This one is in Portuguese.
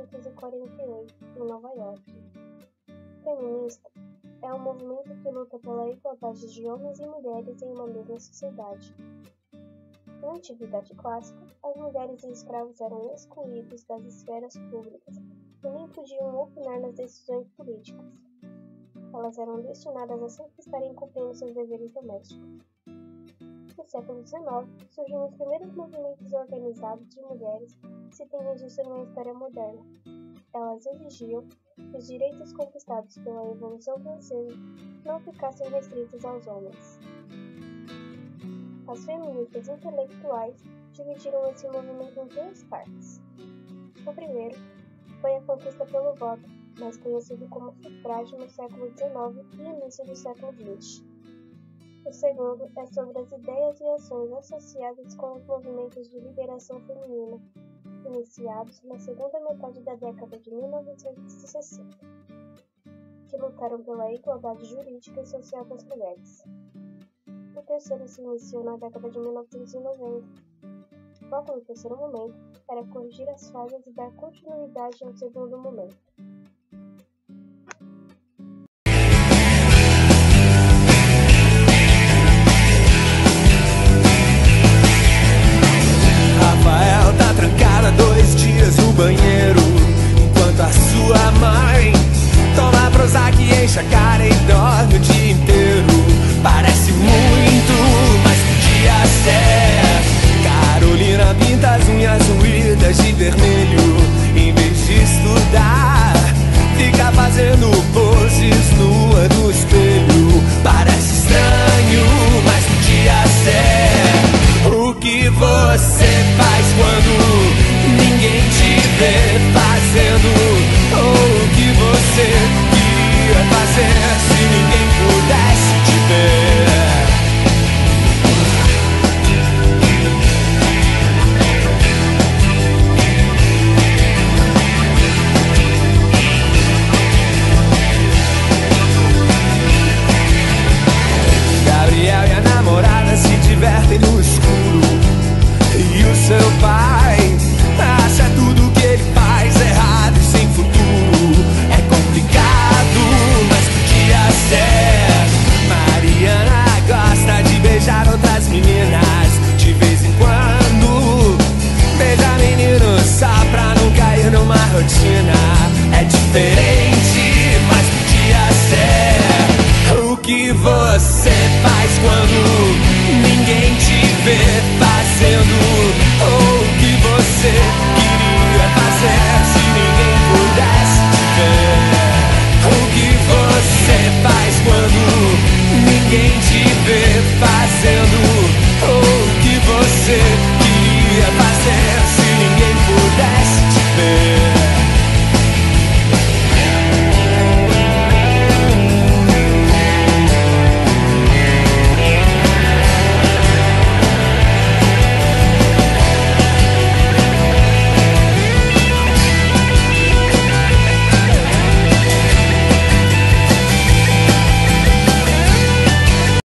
1948, em Nova York. Feminista é um movimento que luta pela igualdade de homens e mulheres em uma mesma sociedade. Na antiguidade clássica, as mulheres e escravos eram excluídos das esferas públicas e nem podiam opinar nas decisões políticas. Elas eram destinadas a sempre estarem cumprindo seus deveres domésticos. Século XIX, surgiram os primeiros movimentos organizados de mulheres que se tem registro na história moderna. Elas exigiam que os direitos conquistados pela Revolução Francesa não ficassem restritos aos homens. As feministas intelectuais dividiram esse movimento em duas partes. O primeiro foi a conquista pelo voto, mais conhecido como sufrágio no século XIX e início do século XX. O segundo é sobre as ideias e ações associadas com os movimentos de liberação feminina, iniciados na segunda metade da década de 1960, que lutaram pela igualdade jurídica e social das mulheres. O terceiro se iniciou na década de 1990. Foco no terceiro momento era corrigir as falhas e dar continuidade ao segundo momento. Enche a cara e dorme o dia É diferente, mas podia ser. O que você faz quando ninguém te vê fazendo? Ou o que você queria fazer se ninguém pudesse te ver? O que você faz quando ninguém te vê fazendo?